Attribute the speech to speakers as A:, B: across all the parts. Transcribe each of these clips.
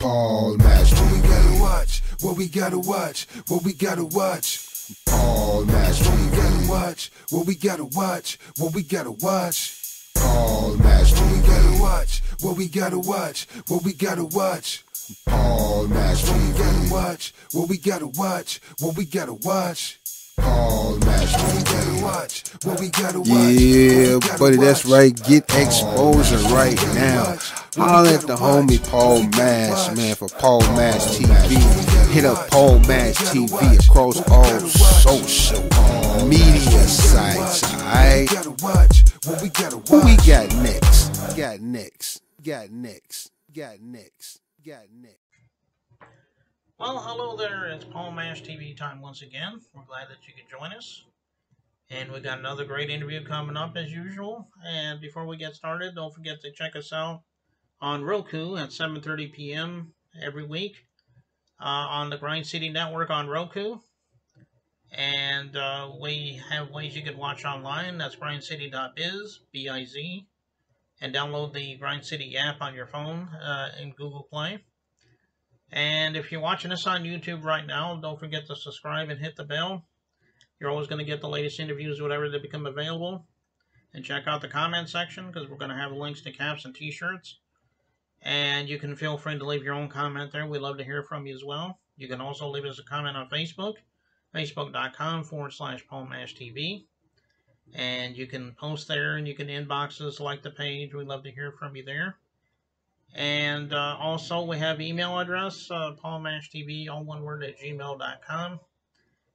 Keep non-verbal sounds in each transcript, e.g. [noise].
A: Paul Master. What we gotta watch, what we gotta watch, what we gotta watch. Paul Master. What we gotta watch, what we gotta watch, what we gotta watch. Paul Master. What we gotta watch, what we gotta watch, what we gotta watch. Paul. What we gotta watch, what we gotta watch, what we gotta watch. Paul Master. What we gotta watch, what we gotta watch.
B: Yeah, buddy, that's right. Get exposure right now. Holler at the homie Paul Mash, man, for Paul Mash TV. Hit up Paul Mash TV across all social media sites, alright?
A: What we gotta watch.
B: Who we got next? Got next. Got next. Got next. Got next.
C: Well, hello there. It's Paul Mash TV time once again. We're glad that you could join us. And we got another great interview coming up as usual. And before we get started, don't forget to check us out on Roku at 7:30 p.m. every week uh, on the Grind City Network on Roku. And uh, we have ways you can watch online. That's grindcity.biz, B-I-Z, and download the Grind City app on your phone uh, in Google Play. And if you're watching us on YouTube right now, don't forget to subscribe and hit the bell. You're always going to get the latest interviews, whatever they become available. And check out the comment section because we're going to have links to caps and t-shirts. And you can feel free to leave your own comment there. we love to hear from you as well. You can also leave us a comment on Facebook, facebook.com forward slash TV. And you can post there and you can inbox us, like the page. we love to hear from you there. And uh, also, we have email address, uh, paulmashtv, all one word, at gmail.com.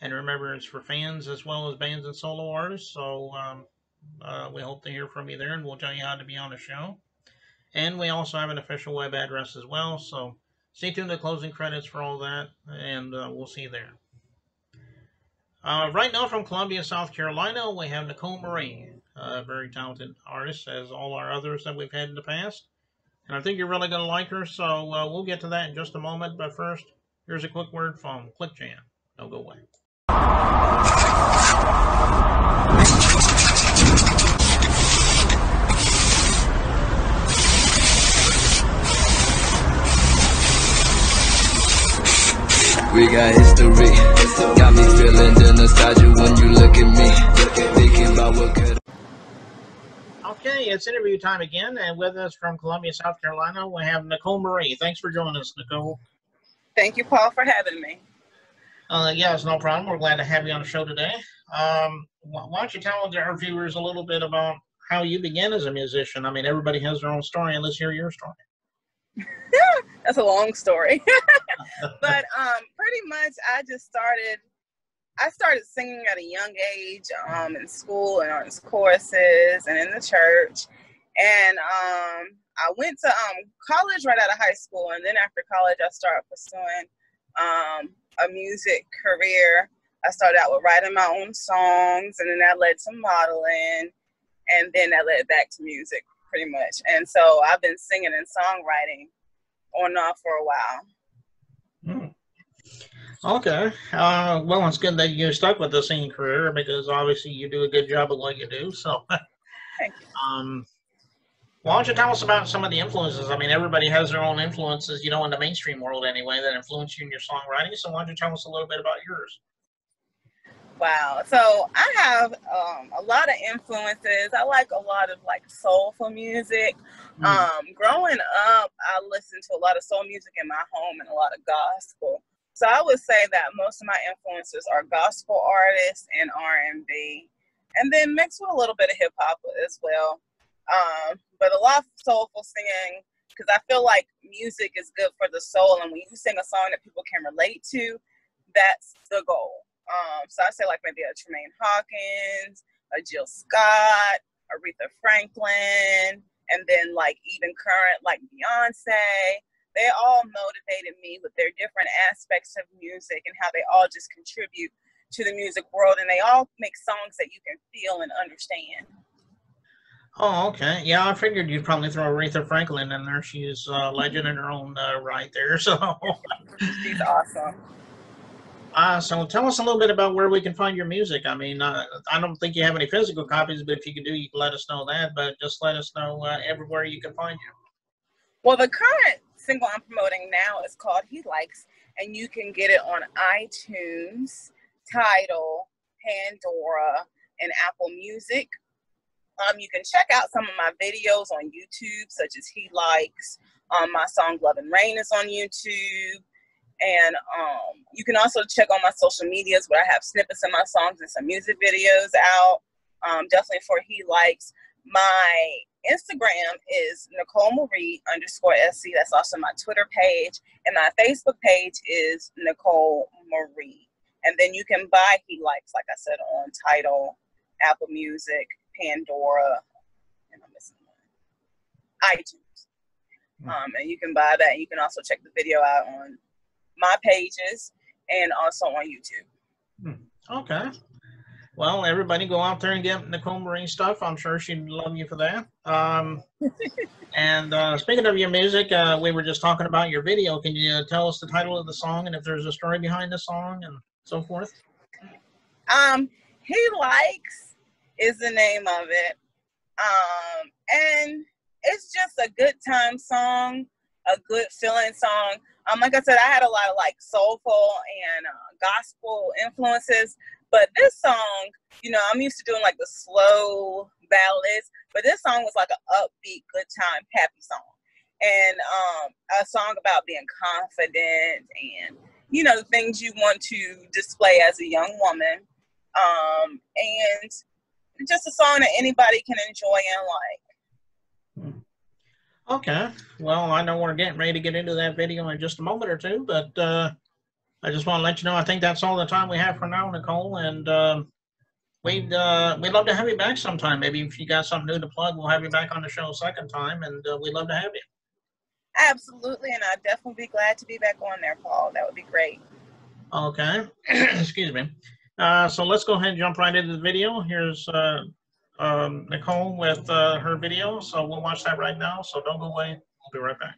C: And remember, it's for fans as well as bands and solo artists. So um, uh, we hope to hear from you there, and we'll tell you how to be on the show. And we also have an official web address as well. So stay tuned to closing credits for all that, and uh, we'll see you there. Uh, right now from Columbia, South Carolina, we have Nicole Marie, a very talented artist, as all our others that we've had in the past. And I think you're really going to like her, so uh, we'll get to that in just a moment. But first, here's a quick word from ClickJam. Don't go away.
D: We got history. Got me feeling the nostalgia when you look at me. Thinking about what could.
C: Okay, it's interview time again, and with us from Columbia, South Carolina, we have Nicole Marie. Thanks for joining us, Nicole.
E: Thank you, Paul, for having me.
C: Uh, yeah, it's no problem. We're glad to have you on the show today. Um, why don't you tell our viewers a little bit about how you began as a musician? I mean, everybody has their own story, and let's hear your story. [laughs]
E: That's a long story. [laughs] but um, pretty much, I just started. I started singing at a young age um, in school and on courses and in the church. And um, I went to um, college right out of high school. And then after college, I started pursuing um, a music career. I started out with writing my own songs, and then that led to modeling. And then that led back to music pretty much. And so I've been singing and songwriting on and off for a while.
C: Hmm. Okay. Uh, well, it's good that you stuck with the singing career because obviously you do a good job of what you do. So, [laughs]
E: Thank you.
C: um, why don't you tell us about some of the influences? I mean, everybody has their own influences, you know, in the mainstream world anyway, that influence you in your songwriting. So, why don't you tell us a little bit about yours?
E: Wow. So I have um, a lot of influences. I like a lot of like soulful music. Mm. Um, growing up, I listened to a lot of soul music in my home and a lot of gospel. So I would say that most of my influences are gospel artists and R&B, and then mixed with a little bit of hip hop as well. Um, but a lot of soulful singing because I feel like music is good for the soul, and when you sing a song that people can relate to, that's the goal. Um, so I say like maybe a Tramaine Hawkins, a Jill Scott, Aretha Franklin, and then like even current like Beyonce. They all motivated me with their different aspects of music and how they all just contribute to the music world, and they all make songs that you can feel and understand.
C: Oh, okay. Yeah, I figured you'd probably throw Aretha Franklin in there. She's a legend in her own uh, right there. [laughs] So
E: she's awesome.
C: Uh, so tell us a little bit about where we can find your music. I mean, uh, I don't think you have any physical copies, but if you could do, you can let us know that. But just let us know uh, everywhere you can find you.
E: Well, the current single I'm promoting now is called He Likes, and you can get it on iTunes, Tidal, Pandora, and Apple Music. Um, you can check out some of my videos on YouTube, such as He Likes. Um, my song Love and Rain is on YouTube. And um, you can also check on my social medias where I have snippets of my songs and some music videos out. Um, definitely for He Likes. My Instagram is Nicole Marie underscore SC. That's also my Twitter page. And my Facebook page is Nicole Marie. And then you can buy He Likes, like I said, on Tidal, Apple Music, Pandora, and I'm missing one, iTunes. Hmm. Um, and you can buy that. You can also check the video out on my pages and also on YouTube.
F: Hmm. Okay. Well, everybody go out there and get Nicole Marie stuff. I'm sure she'd love you for that. Um, [laughs] and uh, speaking of your music, uh, we were just talking about your video. Can you tell us the title of the song and if there's a story behind the song and so forth?
E: Um, he likes is the name of it. Um, and it's just a good time song, a good feeling song. Um, like I said, I had a lot of like soulful and uh, gospel influences, but this song, you know, I'm used to doing like the slow ballads, but this song was like an upbeat, good time, happy song, and um, a song about being confident and you know the things you want to display as a young woman, um, and just a song that anybody can enjoy and like.
F: Okay. Well, I know we're getting ready to get into that video in just a moment or two, but uh, I just want to let you know I think that's all the time we have for now, Nicole. And uh, we'd uh, we'd love to have you back sometime. Maybe if you got something new to plug, we'll have you back on the show a second time, and uh, we'd love to have you.
E: Absolutely, and I'd definitely be glad to be back on there, Paul. That would be great.
F: Okay. [clears throat] Excuse me. Uh, so let's go ahead and jump right into the video. Here's uh, um, Nicole with uh, her video. So we'll watch that right now. So don't go away. We'll be right back.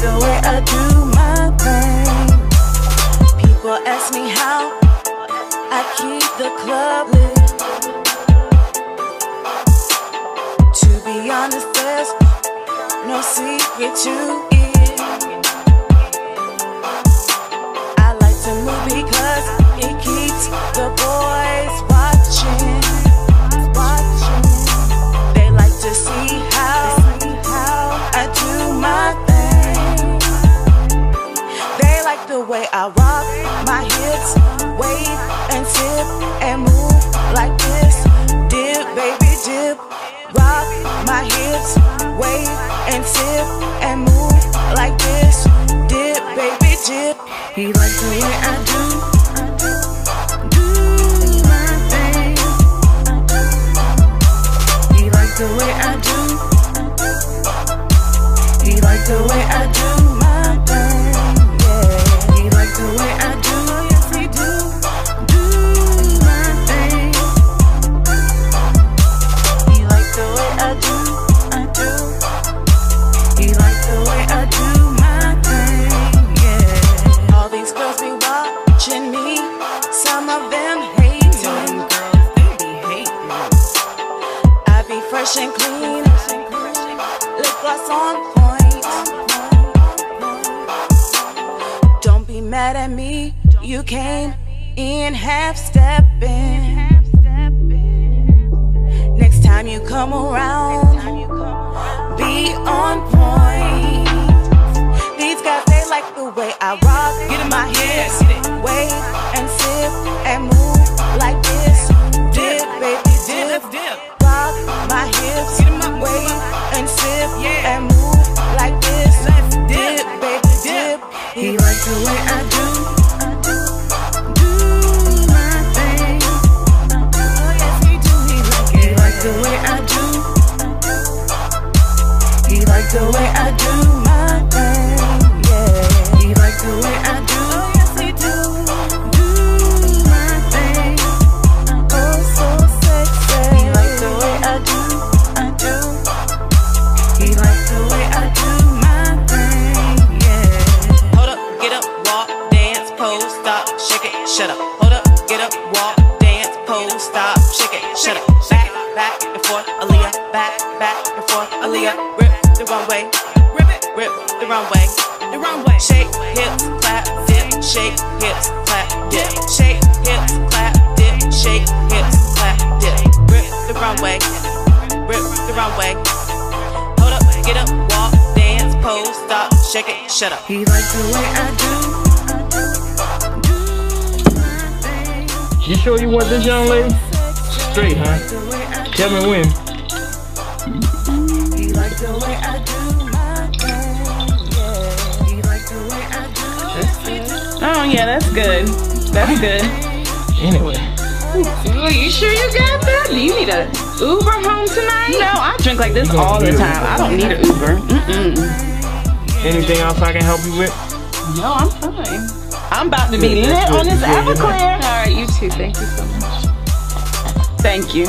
G: the way I do my thing. People ask me how I
F: keep the club lit. To be honest, there's no secret to
G: it. mad at me. You
F: came in half stepping. Next time you come around, be on point. These guys, they like the way I rock. Get in my hips, wait
G: and sip and move like this. Dip, baby, dip. Aaliyah, back, back and forth, Aaliyah. Rip the runway, rip it, rip the runway, the runway. Shake hips, clap, dip, shake hips, clap, dip, shake hips, clap, dip, shake hips, clap, dip. Rip the runway, rip the runway. Hold up, get up, walk, dance, pose, stop, shake it, shut up.
F: He like the way I do.
H: You sure you want this young lady? Straight, huh?
F: The way I do.
H: Tell me when.
F: He like the way I do my thing. Yeah. He like the way I do.
I: Oh yeah, that's good. That's good.
H: Anyway,
I: Ooh, you sure you got that? Do you need a Uber home tonight? No, I drink like this all the time. I don't need an Uber. Mm-mm.
H: anything else I can help you with?
I: No, I'm fine. I'm about to be lit on this
H: Enjoy your night.
I: Everclear. All right, you too. Thank you so much. Thank you.